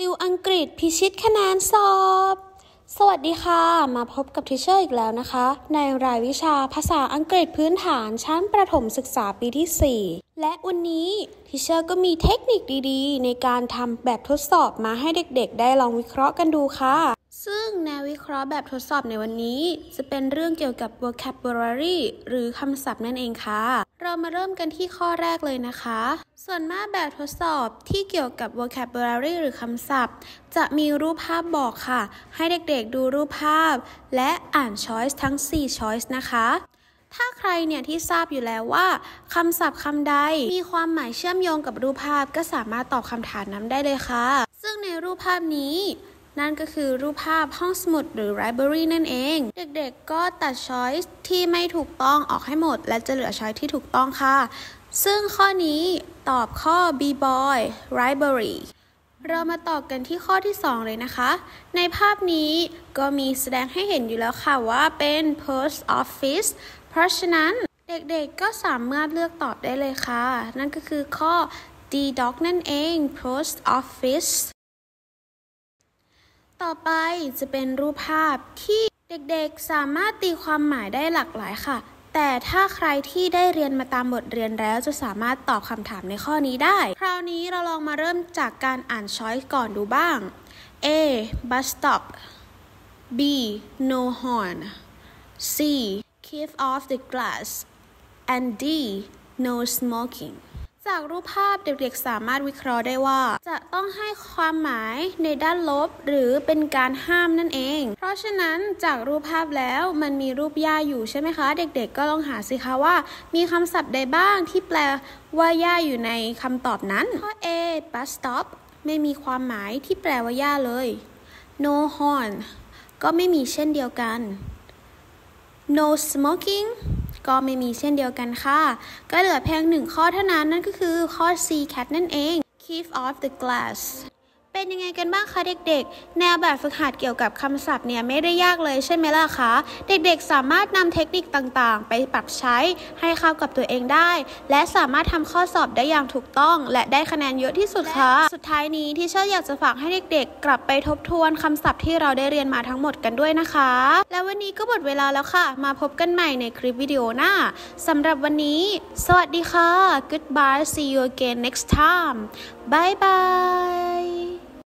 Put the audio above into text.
ติวอังกฤษพิชิตคะแนนสอบ สวัสดีค่ะ มาพบกับ teacher อีกแล้วนะคะ ในรายวิชาภาษาอังกฤษพื้นฐานชั้นประถมศึกษาปีที่ 4 และวันนี้ teacher ก็มีเทคนิคดีๆ ในการทำแบบทดสอบมาให้เด็กๆ ได้ลองวิเคราะห์กันดูค่ะ ซึ่งแนววิเคราะห์แบบทดสอบในวันนี้ จะเป็นเรื่องเกี่ยวกับ vocabulary หรือคำศัพท์นั่นเองค่ะ เรามาเริ่มกันที่ข้อแรกเลยนะคะ ส่วนมากแบบทดสอบที่เกี่ยวกับ vocabulary หรือคำศัพท์ จะมีรูปภาพบอกค่ะ ให้เด็กๆดูรูปภาพ และอ่าน choice ทั้ง 4 choice นะคะ ถ้าใครเนี่ยที่ทราบอยู่แล้วว่าคำศัพท์คำใดมีความหมายเชื่อมโยงกับรูปภาพก็สามารถตอบคำถามนั้นได้เลยค่ะ ซึ่งในรูปภาพนี้ นั่นก็คือรูปภาพห้องสมุดหรือ library นั่นเอง เด็กๆก็ตัด choice ที่ไม่ถูกต้องออกให้หมด และจะเหลือ choice ที่ถูกต้องค่ะ ซึ่งข้อนี้ตอบข้อ b boy library เรามาต่อกันที่ข้อที่ 2 เลยนะคะ ในภาพนี้ก็มีแสดงให้เห็นอยู่แล้วค่ะว่าเป็น post office เพราะฉะนั้นเด็กๆก็สามารถเลือกตอบได้เลยค่ะ นั่นก็คือข้อ D doc นั่นเอง post office ต่อไปจะเป็นรูปภาพที่เด็กๆสามารถตีความหมายได้หลากหลายค่ะ แต่ถ้าใครที่ได้เรียนมาตามบทเรียนแล้วจะสามารถตอบคำถามในข้อนี้ได้ คราวนี้เราลองมาเริ่มจากการอ่านช้อยส์ก่อนดูบ้าง A bus stop B no horn C keep off the glass and D no smoking จากรูปภาพเด็กๆสามารถวิเคราะห์ได้ว่า จะต้องให้ความหมายในด้านลบ หรือเป็นการห้ามนั่นเอง เพราะฉะนั้นจากรูปภาพแล้วมันมีรูปหญ้าอยู่ใช่ไหมคะ เด็กๆ ก็ลองหาสิคะว่า มีคำศัพท์ใดบ้างที่แปลว่าหญ้าอยู่ในคำตอบนั้นข้อ A bus stop ไม่มีความหมายที่แปลว่าหญ้าเลย no horn ก็ไม่มีเช่นเดียวกัน no smoking ก็ไม่มีเช่นเดียวกันค่ะ ก็เหลือเพียงหนึ่งข้อเท่านั้นนั่นก็คือข้อ C cat นั่นเอง keep off the glass เป็นยังไงกันบ้างคะเด็กๆ แนวแบบฝึกหัดเกี่ยวกับคำศัพท์เนี่ยไม่ได้ยากเลยใช่ไหมล่ะคะ เด็กๆ สามารถนำเทคนิคต่างๆ ไปปรับใช้ให้เข้ากับตัวเองได้ และสามารถทำข้อสอบได้อย่างถูกต้อง และได้คะแนนเยอะที่สุดค่ะ สุดท้ายนี้ที่เชอร์อยากจะฝากให้เด็กๆ กลับไปทบทวนคำศัพท์ที่เราได้เรียนมาทั้งหมดกันด้วยนะคะ แล้ววันนี้ก็หมดเวลาแล้วค่ะ มาพบกันใหม่ในคลิปวิดีโอหน้าสำหรับวันนี้ สวัสดีค่ะ goodbye see you again next time 拜拜。